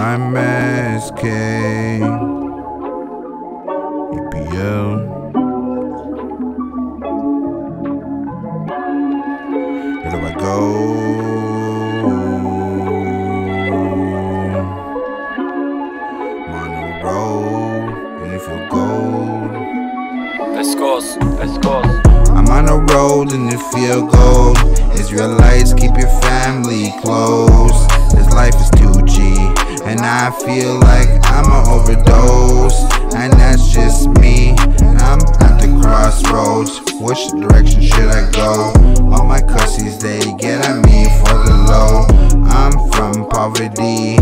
I'm SK. EPL. Where do I go? I'm on the road, and it feel gold. Pescos, pescos. I'm on the road and it feel gold. Israelites, keep your family close. This I feel like I'm a overdose. And that's just me. I'm at the crossroads. Which direction should I go? All my cussies, they get at me for the low. I'm from poverty,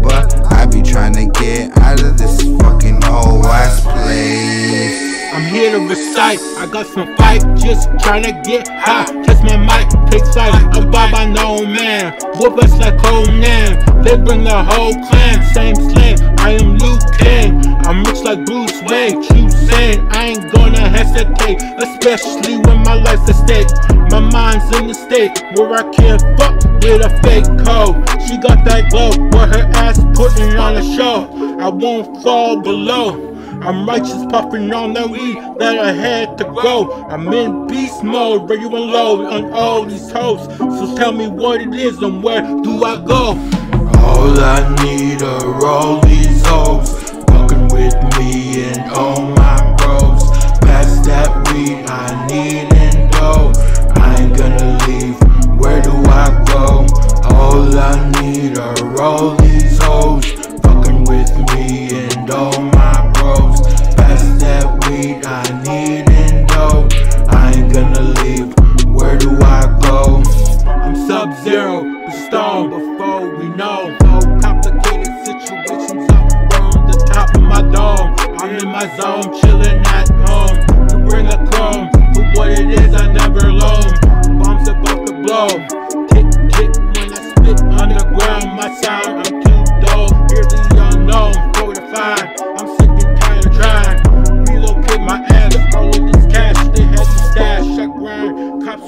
but I be trying to get out of this fucking old ass place. I'm here to recite. I got some fight, just tryna get high. Test my mic, take flight. I'm Bob, I know man. Whoop us like Conan. They bring the whole clan, same slang. I am Liu Kang. I'm rich like Bruce Wayne. True saying, I ain't gonna hesitate, especially when my life's at stake. My mind's in the state where I can't fuck with a fake code. She got that glow, where her ass putting on a show. I won't fall below. I'm righteous, puffing on the weed that I had to grow. I'm in beast mode, ready to unload on all these hoes. So tell me what it is and where do I go? All I need are all these zero, the stone before we know. No complicated situations, I'm from the top of my dome. I'm in my zone, chilling at home. You bring a chrome, for what it is, I never loan. Bombs about to blow.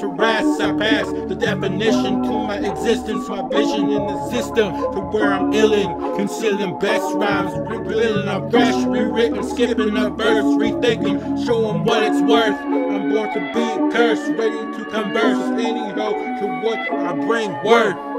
Harass, I pass the definition to my existence, my vision in the system to where I'm illin', concealing best rhymes, revealing I'm fresh, rewritten, skipping a verse, rethinking, showing what it's worth. I'm born to be cursed, ready to converse any to what I bring worth.